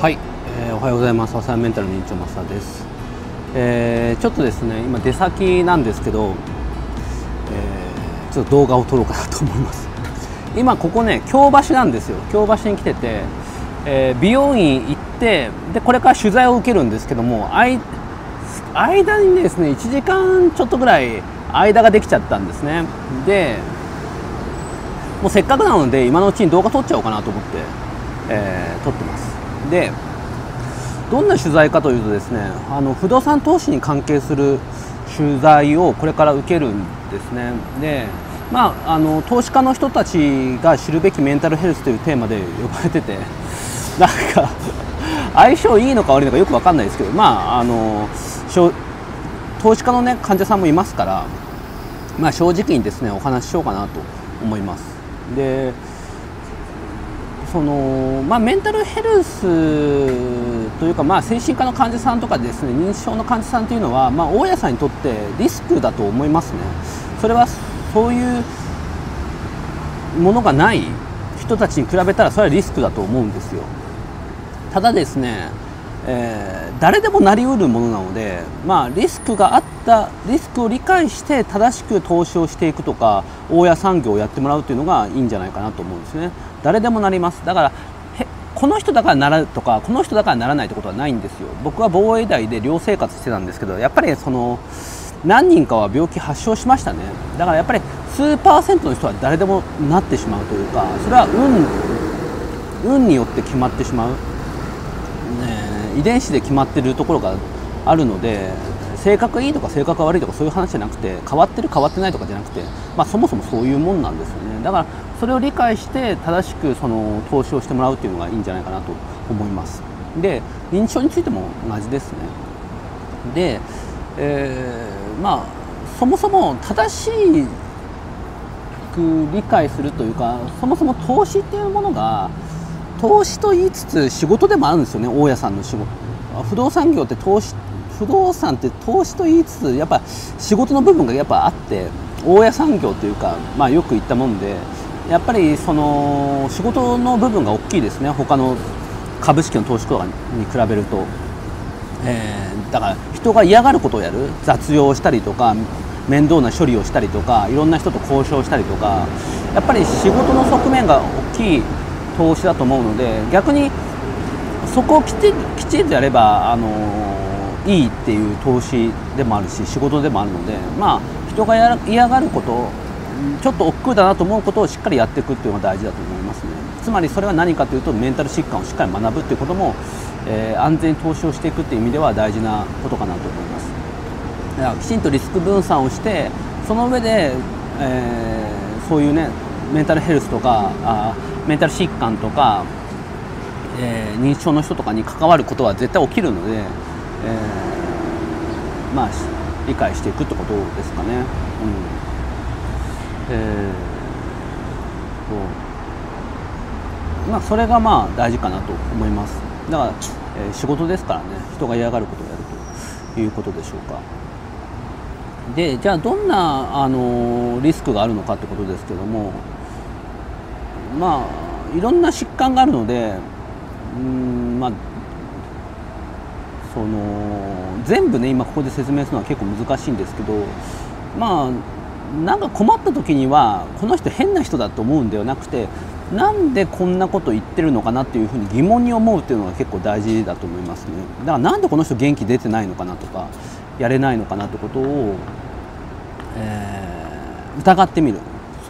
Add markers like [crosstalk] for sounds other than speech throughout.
はい、えー、おはようございます。朝メンタル認知マスターです、えー、ちょっとですね今出先なんですけど、えー、ちょっと動画を撮ろうかなと思います。今ここね京橋なんですよ。京橋に来てて、えー、美容院行ってでこれから取材を受けるんですけども間にですね1時間ちょっとぐらい間ができちゃったんですね。でもうせっかくなので今のうちに動画撮っちゃおうかなと思って、えー、撮ってます。でどんな取材かというとですねあの不動産投資に関係する取材をこれから受けるんですねでまあ、あの投資家の人たちが知るべきメンタルヘルスというテーマで呼ばれてて [laughs] なんか相性いいのか悪いのかよく分かんないですけど、まあ、あの投資家の、ね、患者さんもいますから、まあ、正直にですねお話ししようかなと思います。でそのまあ、メンタルヘルスというか、まあ、精神科の患者さんとかですね認知症の患者さんというのは、まあ、大家さんにとってリスクだと思いますね。それはそういうものがない人たちに比べたらそれはリスクだと思うんですよ。ただですね、えー、誰でもなりうるものなので、まあ、リスクがあったリスクを理解して正しく投資をしていくとか大家産業をやってもらうというのがいいんじゃないかなと思うんですね。誰でもなります。だからこの人だからならとかこの人だからならないってことはないんですよ。僕は防衛大で寮生活してたんですけどやっぱりその何人かは病気発症しましたね。だからやっぱり数パーセントの人は誰でもなってしまうというかそれは運運によって決まってしまう、ね、遺伝子で決まってるところがあるので性格いいとか性格が悪いとかそういう話じゃなくて変わってる変わってないとかじゃなくて、まあ、そもそもそういうもんなんですよね。だからそれを理解して正しくその投資をしてもらうっていうのがいいんじゃないかなと思います。で認知症についても同じですね。で、えー、まあそもそも正しく理解するというかそもそも投資っていうものが投資と言いつつ仕事でもあるんですよね大家さんの仕事。不動産業って投資不動産って投資と言いつつやっぱ仕事の部分がやっぱあって大家産業というか、まあ、よく言ったもんでやっぱりその仕事の部分が大きいですね。他の株式の投資とかに比べると、えー、だから人が嫌がることをやる。雑用したりとか面倒な処理をしたりとかいろんな人と交渉したりとかやっぱり仕事の側面が大きい投資だと思うので逆にそこをきちきちんとやればあのいいっていう投資でもあるし仕事でもあるのでまあ人が嫌がることちょっと億劫だなと思うことをしっかりやっていくっていうのが大事だと思いますね。つまりそれは何かというとメンタル疾患をしっかり学ぶっていうことも、えー、安全に投資をしていくっていう意味では大事なことかなと思います。だからきちんとリスク分散をしてその上で、えー、そういうねメンタルヘルスとかあメンタル疾患とか、えー、認知症の人とかに関わることは絶対起きるので、えー、まあ理解していくってことですかね。うん。えー、まあそれがまあ大事かなと思います。だから、えー、仕事ですからね。人が嫌がることをやるということでしょうか。でじゃあどんな、あのリスクがあるのかってことですけどもまあいろんな疾患があるのでうんまあその全部ね今ここで説明するのは結構難しいんですけどまあなんか困った時にはこの人変な人だと思うんではなくてなんでこんなこと言ってるのかなっていうふうに疑問に思うっていうのが結構大事だと思いますね。だからなんでこの人元気出てないのかなとかやれないのかなってことを、えー、疑ってみる。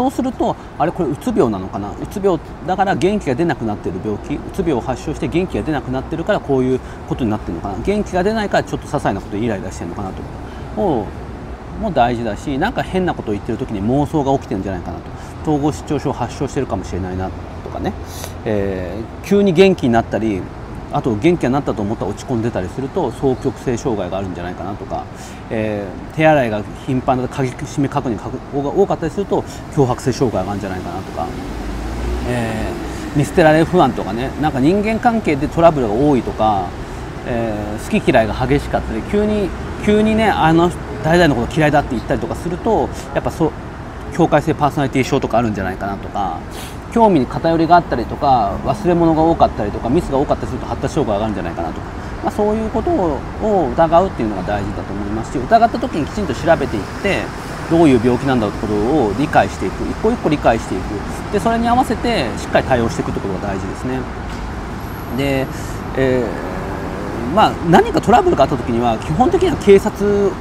そうするとあれこれうつ病なのかな？うつ病だから元気が出なくなっている病気？うつ病を発症して元気が出なくなってるからこういうことになってるのかな？元気が出ないからちょっと些細なことイライラしてるのかなと。をも大事だしなんか変なことを言ってる時に妄想が起きてるんじゃないかなと。統合失調症を発症してるかもしれないなとかね、えー、急に元気になったりあと元気になったと思ったら落ち込んでたりすると双極性障害があるんじゃないかなとか、えー、手洗いが頻繁な鍵締め確認が多かったりすると強迫性障害があるんじゃないかなとか、えー、見捨てられ不安とかねなんか人間関係でトラブルが多いとか、えー、好き嫌いが激しかったり急に急にねあの誰々のこと嫌いだって言ったりとかするとやっぱそう境界性パーソナリティ症とかあるんじゃないかなとか、興味に偏りがあったりとか忘れ物が多かったりとかミスが多かったりすると発達障害が上がるんじゃないかなとか、まあ、そういうことを疑うっていうのが大事だと思いますし疑った時にきちんと調べていってどういう病気なんだということを理解していく。一個一個理解していく。でそれに合わせてしっかり対応していくということが大事ですね。で、えー、まあ、何かトラブルがあった時には基本的には警察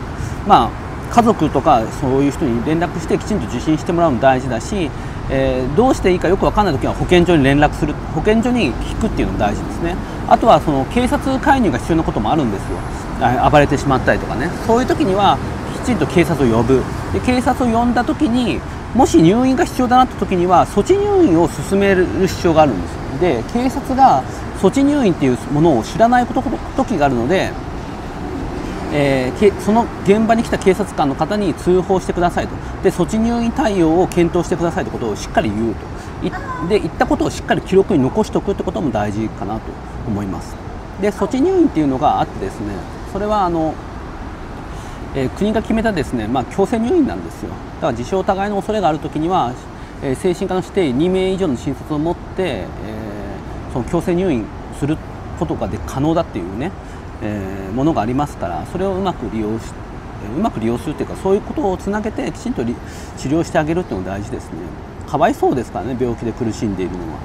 まあ家族とかそういう人に連絡してきちんと受診してもらうの大事だし、えー、どうしていいかよく分かんない時は保健所に連絡する保健所に聞くっていうのも大事ですね。あとはその警察介入が必要なこともあるんですよ。暴れてしまったりとかね。そういう時にはきちんと警察を呼ぶ。で警察を呼んだ時にもし入院が必要だなって時には措置入院を進める必要があるんですよ。で警察が措置入院っていうものを知らない時があるのでえー、その現場に来た警察官の方に通報してくださいと。で措置入院対応を検討してくださいということをしっかり言うと。で言ったことをしっかり記録に残しておくということも大事かなと思います。で措置入院っていうのがあってですねそれはあの、えー、国が決めたですね、まあ、強制入院なんですよ。だから自傷疑いの恐れがあるときには、えー、精神科の指定2名以上の診察を持って、え、その強制入院することがで可能だっていうねえー、ものがありますからそれをうまく利用しうまく利用するというかそういうことをつなげてきちんと治療してあげるというのが大事ですね。かわいそうですからね病気で苦しんでいるのは、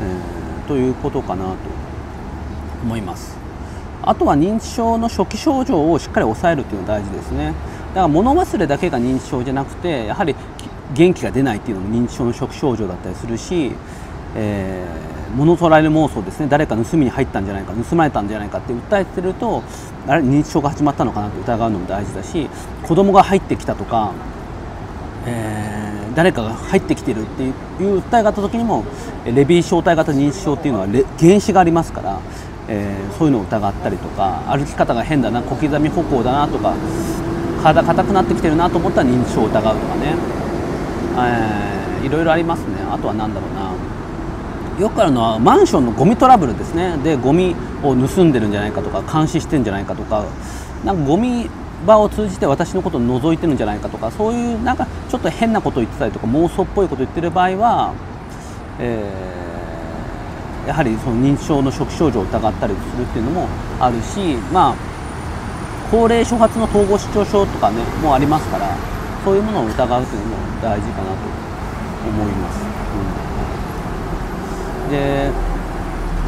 えー、ということかなと。思います。あとは認知症の初期症状をしっかり抑えるというのが大事ですね。だから物忘れだけが認知症じゃなくてやはり元気が出ないっていうのも認知症の初期症状だったりするし、えー物取られる妄想ですね。誰か盗みに入ったんじゃないか盗まれたんじゃないかって訴えてるとあれ認知症が始まったのかなって疑うのも大事だし子供が入ってきたとか、えー、誰かが入ってきてるっていう訴えがあった時にもレビー小体型認知症っていうのは原子がありますから、えー、そういうのを疑ったりとか歩き方が変だな小刻み歩行だなとか体硬くなってきてるなと思ったら認知症を疑うとかね、えー、いろいろありますね。あとは何だろうな。よくあるのはマンションのゴミトラブルですねでゴミを盗んでるんじゃないかとか監視してるんじゃないかとかなんかゴミ場を通じて私のことを覗いてるんじゃないかとかそういうなんかちょっと変なことを言ってたりとか妄想っぽいことを言ってる場合は、えー、やはりその認知症の初期症状を疑ったりするっていうのもあるしまあ高齢初発の統合失調症とかねもありますからそういうものを疑うというのも大事かなと思います。で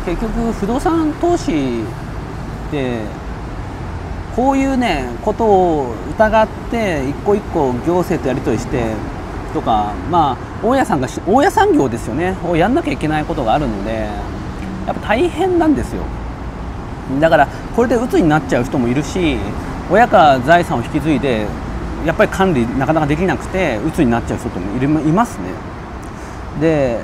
結局不動産投資ってこういうねことを疑って一個一個行政とやり取りしてとかまあ大家さんが大家産業ですよね。をやんなきゃいけないことがあるのでやっぱ大変なんですよ。だからこれで鬱になっちゃう人もいるし親から財産を引き継いでやっぱり管理なかなかできなくて鬱になっちゃう人もいますね。で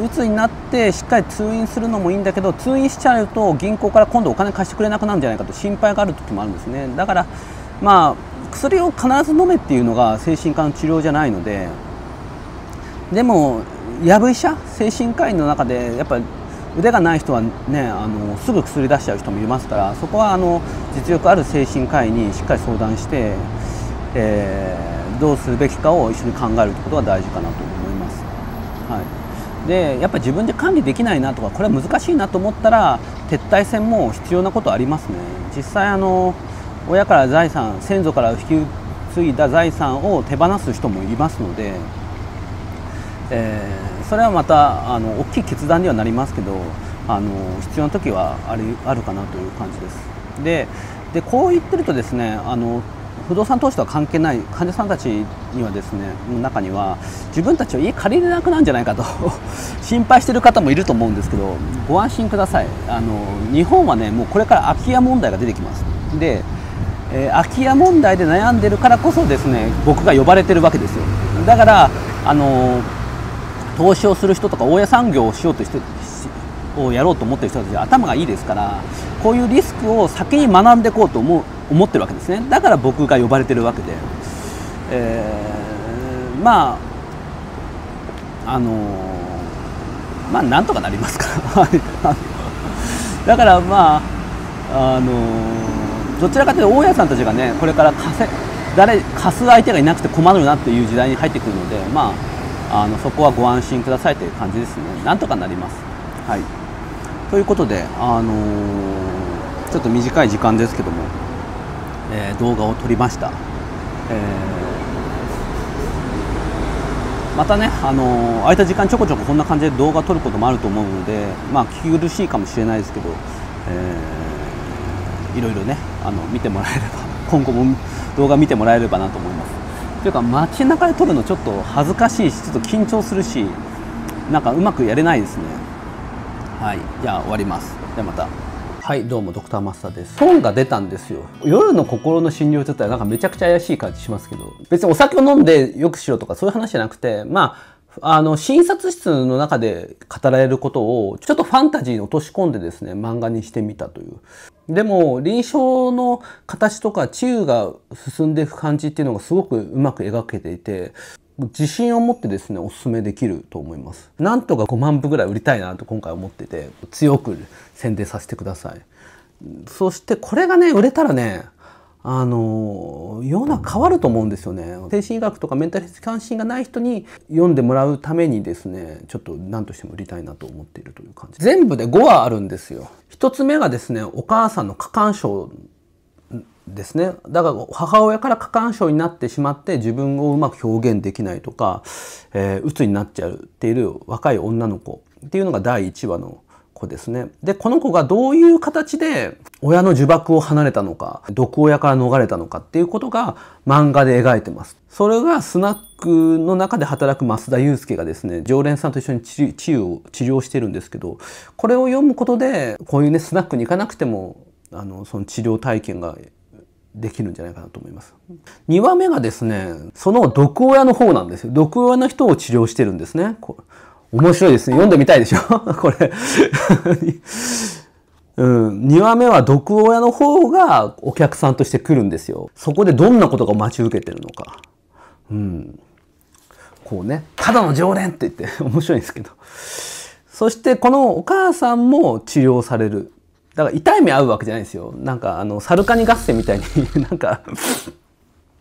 鬱になってしっかり通院するのもいいんだけど通院しちゃうと銀行から今度お金貸してくれなくなるんじゃないかと心配がある時もあるんですねだからまあ薬を必ず飲めっていうのが精神科の治療じゃないのででもやぶ医者精神科医の中でやっぱり腕がない人はねあのすぐ薬出しちゃう人もいますからそこはあの実力ある精神科医にしっかり相談して、えー、どうするべきかを一緒に考えることが大事かなと思います。はいでやっぱ自分で管理できないなとかこれは難しいなと思ったら撤退戦も必要なことありますね。実際あの親から財産先祖から引き継いだ財産を手放す人もいますので、えー、それはまたあの大きい決断にはなりますけどあの必要な時はあるあるかなという感じです。ででこう言ってるとですねあの不動産投資とは関係ない患者さんたちにはですねの中には自分たちは家借りれなくなるんじゃないかと [laughs] 心配している方もいると思うんですけどご安心ください。あの日本はねもうこれから空き家問題が出てきます。で、えー、空き家問題で悩んでるからこそですね僕が呼ばれてるわけですよ。だからあの投資をする人とか大家産業をしようとしてをやろうと思ってる人たちは頭がいいですからこういうリスクを先に学んでいこうと思う思ってるわけですね。だから僕が呼ばれてるわけで、えー、まああのまあなんとかなりますから。[laughs] だからまああのどちらかというと大家さんたちがねこれから貸せ誰貸す相手がいなくて困るなっていう時代に入ってくるのでまああのそこはご安心くださいという感じですね。なんとかなります。はい。ということであのー、ちょっと短い時間ですけども、えー、動画を撮りました、えー、またね、あの空いた時間ちょこちょここんな感じで動画撮ることもあると思うのでまあ聞き苦しいかもしれないですけど、えー、いろいろねあの見てもらえれば [laughs] 今後も動画見てもらえればなと思います。というか街中で撮るのちょっと恥ずかしいしちょっと緊張するしなんかうまくやれないですね。はい。じゃあ終わります。ではまた。はいどうもドクターマスターです。本が出たんですよ。夜の心の診療所って言ったらなんかめちゃくちゃ怪しい感じしますけど。別にお酒を飲んでよくしろとかそういう話じゃなくてまああの、診察室の中で語られることを、ちょっとファンタジーに落とし込んでですね、漫画にしてみたという。でも、臨床の形とか治癒が進んでいく感じっていうのがすごくうまく描けていて、自信を持ってですね、お勧めできると思います。なんとか5万部ぐらい売りたいなと今回思ってて、強く宣伝させてください。そしてこれがね、売れたらね、あの世の中変わると思うんですよね精神医学とかメンタルヘルス関心がない人に読んでもらうためにですねちょっと何としても売りたいなと思っているという感じ全部で5話あるんですよ一つ目がですねお母さんの過干渉ですねだから母親から過干渉になってしまって自分をうまく表現できないとか、えー、鬱になっちゃうっている若い女の子っていうのが第1話の子ですね。で、この子がどういう形で親の呪縛を離れたのか、毒親から逃れたのかっていうことが漫画で描いてます。それがスナックの中で働く増田祐介がですね、常連さんと一緒に治癒を治療してるんですけど、これを読むことで、こういうね、スナックに行かなくても、あの、その治療体験ができるんじゃないかなと思います。2話目がですね、その毒親の方なんですよ。毒親の人を治療してるんですね。面白いですね。読んでみたいでしょ？[laughs] これ [laughs] うん。2話目は毒親の方がお客さんとして来るんですよ。そこでどんなことが待ち受けてるのか。うん。こうね、ただの常連って言って面白いんですけど。そしてこのお母さんも治療される。だから痛い目合うわけじゃないですよ。なんかあの、サルカニ合戦みたいに [laughs] なんか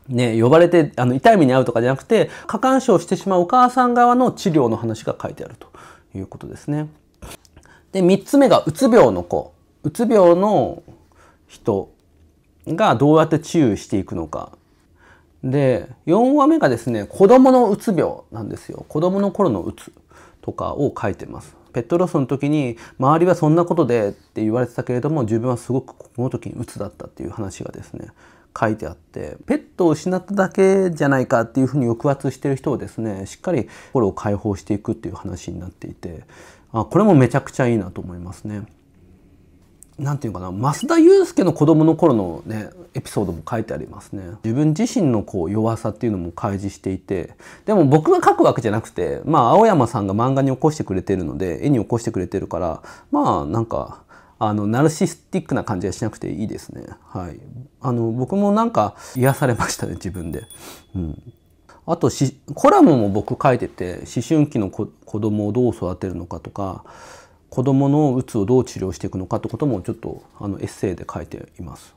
ね、呼ばれてあの痛い目に遭うとかじゃなくて過干渉してしまうお母さん側の治療の話が書いてあるということですね。で3つ目がうつ病の子うつ病の人がどうやって治癒していくのかで4話目がですね子供のうつ病なんですよ子供の頃のうつとかを書いてます。ペットロスの時に周りはそんなことでって言われてたけれども自分はすごくこの時に鬱だったっていう話がですね書いてあってペットを失っただけじゃないかっていうふうに抑圧してる人をですねしっかり心を解放していくっていう話になっていてあこれもめちゃくちゃいいなと思いますね。なんていうかな増田祐介の子供の頃のねエピソードも書いてありますね自分自身のこう弱さっていうのも開示していてでも僕が書くわけじゃなくてまあ青山さんが漫画に起こしてくれてるので絵に起こしてくれてるからまあなんかあのナルシスティックな感じはしなくていいですね。はい、あの僕もなんか癒されましたね自分で。うんあとしコラムも僕書いてて思春期の子供をどう育てるのかとか子供のうつをどう治療していくのかってこともちょっとあのエッセイで書いています。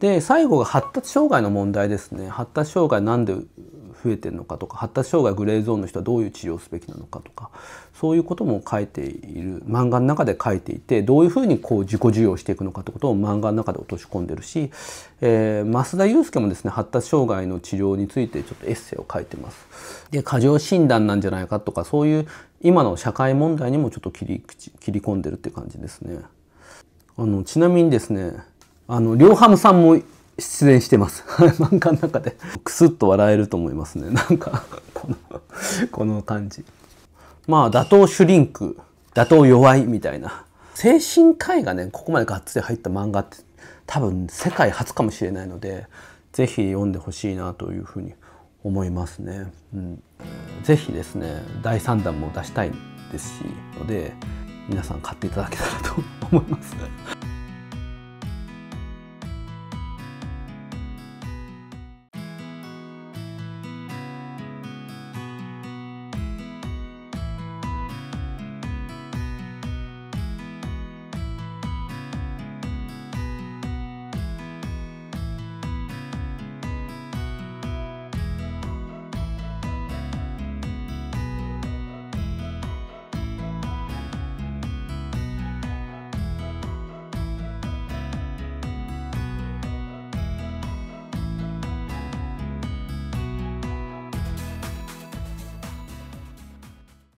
で最後が発達障害の問題ですね発達障害なんで増えてるのかとか発達障害グレーゾーンの人はどういう治療すべきなのかとかそういうことも書いている漫画の中で書いていてどういうふうにこう自己授与していくのかってことを漫画の中で落とし込んでるし、えー、増田祐介もですね発達障害の治療についてちょっとエッセイを書いてます。で過剰診断なんじゃないかとかそういう今の社会問題にもちょっと切り口切り込んでるって感じですね。あのちなみにですねあの両ハムさんも出演してます。[laughs] 漫画の中で。クスッと笑えると思いますね。なんかこの、[laughs] この感じ。まあ、打倒シュリンク、打倒弱いみたいな。精神科医がね、ここまでがっつり入った漫画って多分世界初かもしれないので、ぜひ読んでほしいなというふうに思いますね。うん。ぜひですね、第3弾も出したいですし、ので、皆さん買っていただけたらと思います。